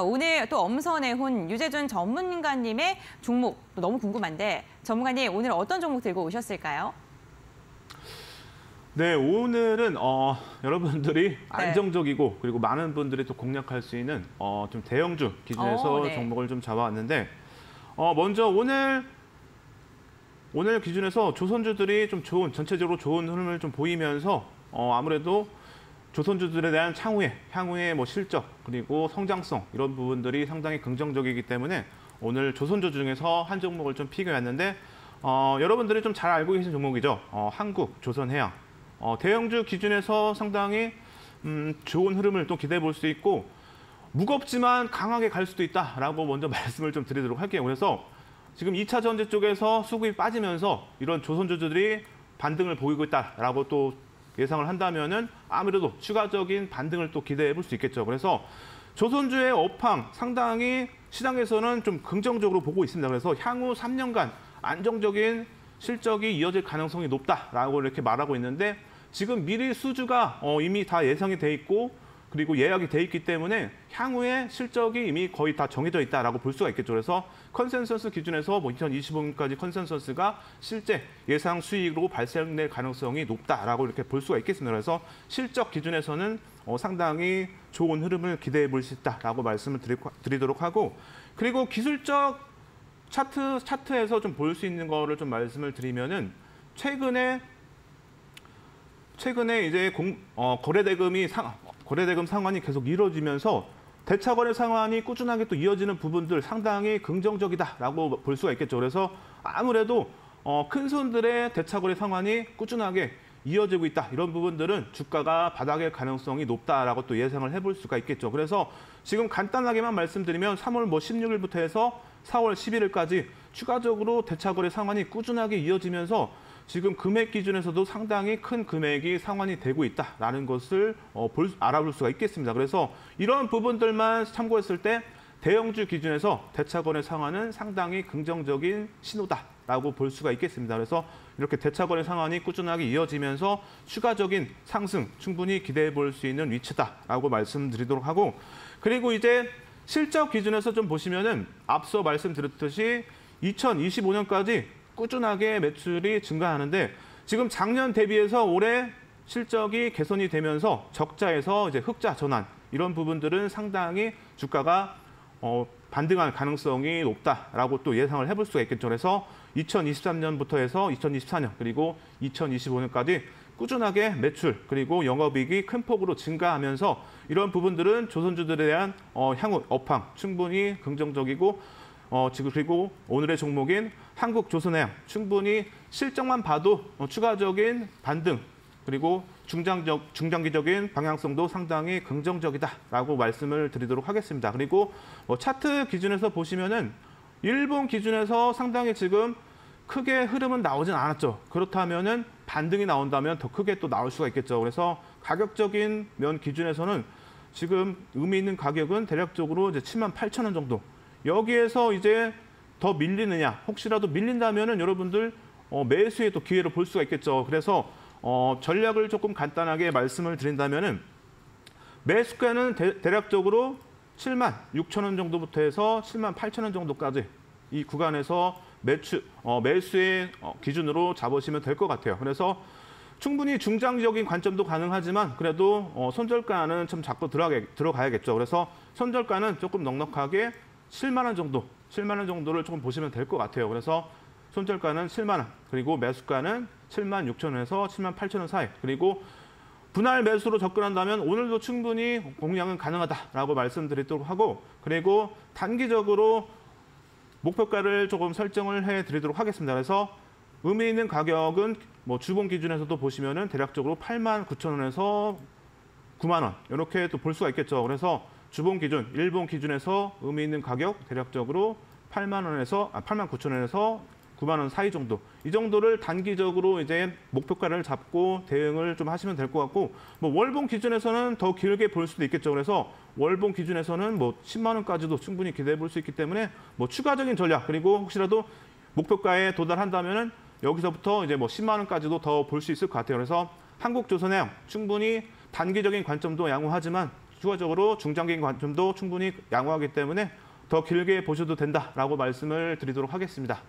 오늘 또 엄선해 온 유재준 전문가님의 종목 또 너무 궁금한데 전문가님 오늘 어떤 종목 들고 오셨을까요? 네, 오늘은 어, 여러분들이 안정적이고 그리고 많은 분들이 또 공략할 수 있는 어, 좀 대형주 기준에서 어, 네. 종목을 좀 잡아왔는데 어, 먼저 오늘 오늘 기준에서 조선주들이 좀 좋은 전체적으로 좋은 흐름을 좀 보이면서 어, 아무래도 조선주들에 대한 향후에 향후의 뭐 실적 그리고 성장성 이런 부분들이 상당히 긍정적이기 때문에 오늘 조선주 중에서 한 종목을 좀 픽해왔는데 어, 여러분들이 좀 잘 알고 계신 종목이죠. 어, 한국 조선해양 어, 대형주 기준에서 상당히 음, 좋은 흐름을 또 기대해 볼 수 있고 무겁지만 강하게 갈 수도 있다라고 먼저 말씀을 좀 드리도록 할게요. 그래서 지금 2차 전지 쪽에서 수급이 빠지면서 이런 조선주들이 반등을 보이고 있다라고 또 예상을 한다면은 아무래도 추가적인 반등을 또 기대해 볼 수 있겠죠. 그래서 조선주의 업황 상당히 시장에서는 좀 긍정적으로 보고 있습니다. 그래서 향후 3년간 안정적인 실적이 이어질 가능성이 높다라고 이렇게 말하고 있는데 지금 미리 수주가 어, 이미 다 예상이 돼 있고 그리고 예약이 돼 있기 때문에 향후에 실적이 이미 거의 다 정해져 있다라고 볼 수가 있겠죠. 그래서 컨센서스 기준에서 뭐 2025년까지 컨센서스가 실제 예상 수익으로 발생될 가능성이 높다라고 이렇게 볼 수가 있겠습니다. 그래서 실적 기준에서는 어, 상당히 좋은 흐름을 기대해 볼 수 있다라고 말씀을 드리, 드리도록 하고 그리고 기술적 차트 차트에서 좀 볼 수 있는 거를 좀 말씀을 드리면은 최근에 최근에 이제 공, 어, 거래 대금이 상, 거래 대금 상환이 계속 이루어지면서 대차 거래 상환이 꾸준하게 또 이어지는 부분들 상당히 긍정적이다라고 볼 수가 있겠죠. 그래서 아무래도 어, 큰 손들의 대차 거래 상환이 꾸준하게 이어지고 있다. 이런 부분들은 주가가 바닥일 가능성이 높다라고 또 예상을 해볼 수가 있겠죠. 그래서 지금 간단하게만 말씀드리면 3월 뭐 16일부터 해서 4월 11일까지 추가적으로 대차 거래 상환이 꾸준하게 이어지면서 지금 금액 기준에서도 상당히 큰 금액이 상환이 되고 있다라는 것을 어, 볼, 알아볼 수가 있겠습니다. 그래서 이런 부분들만 참고했을 때 대형주 기준에서 대차 거래 상환은 상당히 긍정적인 신호다라고 볼 수가 있겠습니다. 그래서 이렇게 대차 거래 상환이 꾸준하게 이어지면서 추가적인 상승 충분히 기대해 볼 수 있는 위치다라고 말씀드리도록 하고 그리고 이제 실적 기준에서 좀 보시면은 앞서 말씀드렸듯이 2025년까지 꾸준하게 매출이 증가하는데 지금 작년 대비해서 올해 실적이 개선이 되면서 적자에서 이제 흑자 전환 이런 부분들은 상당히 주가가 어, 반등할 가능성이 높다라고 또 예상을 해볼 수가 있겠죠. 그래서 2023년부터 해서 2024년 그리고 2025년까지 꾸준하게 매출 그리고 영업이익이 큰 폭으로 증가하면서 이런 부분들은 조선주들에 대한 어, 향후 업황 충분히 긍정적이고 어, 지금 그리고 오늘의 종목인 한국조선해양 충분히 실적만 봐도 어, 추가적인 반등 그리고 중장적, 중장기적인 방향성도 상당히 긍정적이다라고 말씀을 드리도록 하겠습니다. 그리고 뭐 차트 기준에서 보시면은 일본 기준에서 상당히 지금 크게 흐름은 나오진 않았죠. 그렇다면은 반등이 나온다면 더 크게 또 나올 수가 있겠죠. 그래서 가격적인 면 기준에서는 지금 의미 있는 가격은 대략적으로 이제 7만 8천 원 정도. 여기에서 이제 더 밀리느냐, 혹시라도 밀린다면은 여러분들 어, 매수의 또 기회를 볼 수가 있겠죠. 그래서 어, 전략을 조금 간단하게 말씀을 드린다면은 매수가는 대, 대략적으로 7만 6천 원 정도부터 해서 7만 8천 원 정도까지 이 구간에서 매출 어, 매수의 어, 기준으로 잡으시면 될 것 같아요. 그래서 충분히 중장기적인 관점도 가능하지만 그래도 어, 손절가는 좀 잡고 들어가야, 들어가야겠죠. 그래서 손절가는 조금 넉넉하게 7만 원 정도, 7만 원 정도를 조금 보시면 될 것 같아요. 그래서 손절가는 7만 원, 그리고 매수가는 7만 6천 원에서 7만 8천 원 사이. 그리고 분할 매수로 접근한다면 오늘도 충분히 공략은 가능하다라고 말씀드리도록 하고 그리고 단기적으로 목표가를 조금 설정을 해드리도록 하겠습니다. 그래서 의미 있는 가격은 뭐 주봉 기준에서도 보시면은 대략적으로 8만 9천 원에서 9만 원 이렇게 또 볼 수가 있겠죠. 그래서 주봉 기준, 일본 기준에서 의미 있는 가격 대략적으로 8만 원에서 아, 8만 9천 원에서 9만 원 사이 정도. 이 정도를 단기적으로 이제 목표가를 잡고 대응을 좀 하시면 될 것 같고 뭐 월봉 기준에서는 더 길게 볼 수도 있겠죠. 그래서 월봉 기준에서는 뭐 10만 원까지도 충분히 기대해 볼 수 있기 때문에 뭐 추가적인 전략 그리고 혹시라도 목표가에 도달한다면은 여기서부터 이제 뭐 10만 원까지도 더 볼 수 있을 것 같아요. 그래서 한국조선해양 충분히 단기적인 관점도 양호하지만 추가적으로 중장기인 관점도 충분히 양호하기 때문에 더 길게 보셔도 된다라고 말씀을 드리도록 하겠습니다.